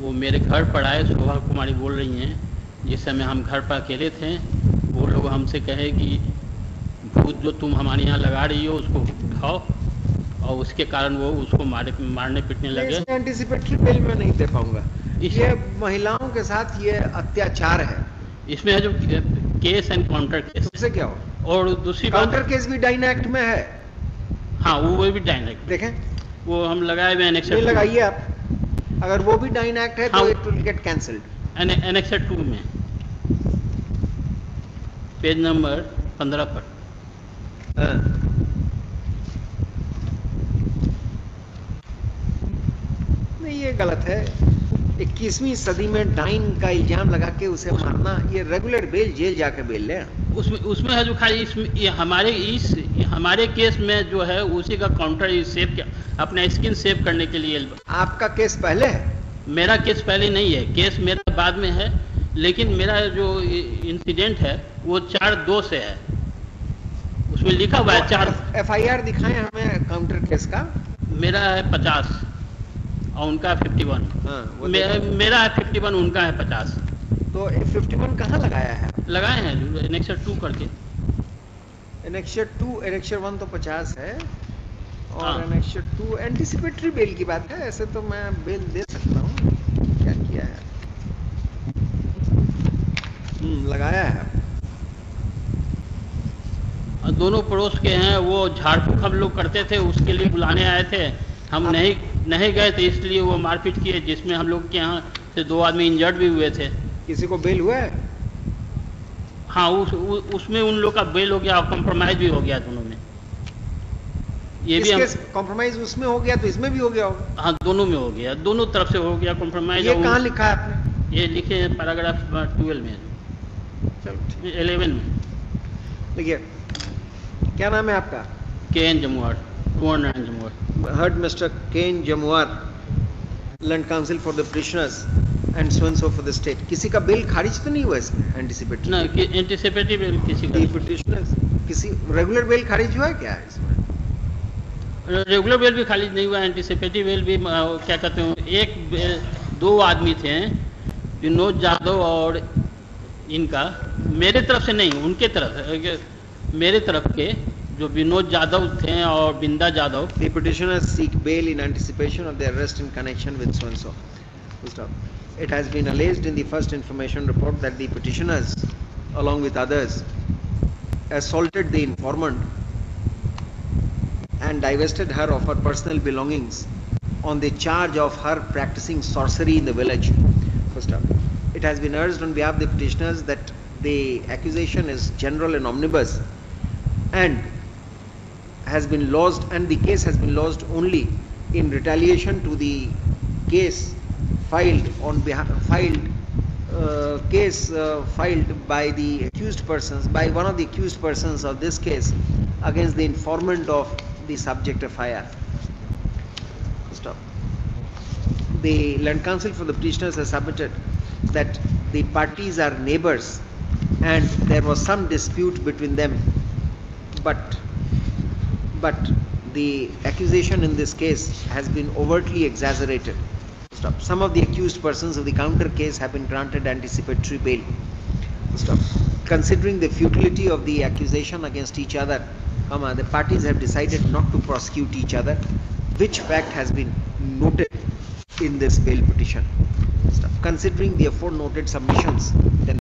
वो मेरे घर पर आए शोभा कुमारी बोल रही हैं जिस समय हम घर पर अकेले थे वो लोग हमसे कहे कि भूत जो तुम हमारे यहाँ लगा रही हो उसको उठाओ। और उसके कारण वो उसको मारे मारने पीटने लगे। एंटीसिपेटरी बिल में नहीं दे पाऊँगा ये महिलाओं के साथ ये अत्याचार है। इसमें है जो केस एंड काउंटर केस। उससे क्या हो? और दूसरी काउंटर केस भी डाइन एक्ट में है। हाँ वो भी डाइन एक्ट देखें। वो हम लगाए हुए ये लगाइए आप। अगर वो भी डाइन एक्ट है तो हाँ। It will get cancelled annexure two में। पेज नंबर पंद्रह पर। नहीं ये गलत है। 21वीं सदी में डाइन का इल्ज़ाम लगा के उसे मारना ये रेगुलर बेल जेल जाके बेल ले। उसमें उसमें है जो खाली इसमें ये हमारे इस हमारे केस में जो है उसी का काउंटर सेव किया। अपना स्किन सेव करने के लिए। आपका केस पहले है? मेरा केस पहले नहीं है। केस मेरा बाद में है लेकिन मेरा जो इंसिडेंट है वो चार दो से है। उसमें लिखा हुआ है चार। एफ़ आई आर दिखाएँ हमें काउंटर केस का। मेरा है पचास और उनका फिफ्टी वन हाँ, मे, मेरा है फिफ्टी वन उनका है पचास। तो 51 कहाँ लगाया है? लगाए हैं टू करके। एनेक्शर टू एनेक्शर वन तो 50 है। और हाँ। एनेक्शर टू एंटीसिपेटरी बेल की बात है ऐसे तो मैं बेल दे सकता हूँ। क्या किया है? हम्म लगाया है। दोनों पड़ोस के हैं वो झाड़ फूक हम लोग करते थे उसके लिए बुलाने आए थे। हम आप- नहीं नहीं गए थे इसलिए वो मारपीट किए जिसमें हम लोग के यहाँ से दो आदमी इंजर्ड भी हुए थे। किसी को बेल हुआ है? हाँ उस, उ, उसमें उन लोग का बेल हो गया और कॉम्प्रोमाइज भी हो गया दोनों ये भी हम कॉम्प्रोमाइज उसमें हो गया तो इसमें भी हो गया होगा। हाँ दोनों में हो गया। दोनों तरफ़ से हो गया कॉम्प्रोमाइज ये कहाँ लिखा है आपने? ये लिखे हैं पैराग्राफ ट्वेल्व में। चलो इलेवन में। देखिए क्या नाम है आपका? K N Jamuar Kunwar Narayan Jamuar heard Mr. Kane Jamwar, Land Council for the Prisoners and so and so for the state. किसी का बिल खारिज तो नहीं हुआ इसमें एंटीसिपेटरी ना कि एंटीसिपेटरी बेल किसी का किसी रेगुलर बिल खारिज हुआ है क्या इसमें? रेगुलर वेल भी खाली नहीं हुआ एंटीसिपेटिव वेल भी क्या कहते हैं, एक दो आदमी थे विनोद यादव और इनका, मेरे तरफ़ से नहीं, उनके तरफ़ मेरे तरफ़ के जो विनोद यादव थे और Binda Jadhav. Petitioner seek bail in anticipation of the arrest in connection with so and so it has been alleged in the first information report that the petitioners along with others assaulted the informant and divested her of her personal belongings on the charge of her practicing sorcery in the village. First up. It has been urged on behalf of the petitioners that the accusation is general and omnibus and has been lodged and the case has been lodged only in retaliation to the case filed on behalf filed uh, case uh, filed by the accused persons by one of the accused persons of this case against the informant of the subject FIR. Stop. The Land Council for the Petitioners has submitted that the parties are neighbors and there was some dispute between them but but the accusation in this case has been overtly exaggerated. Stop. Some of the accused persons of the counter case have been granted anticipatory bail. Stop. Considering the futility of the accusation against each other, comma, the parties have decided not to prosecute each other, which fact has been noted in this bail petition. Considering the aforenoted submissions, then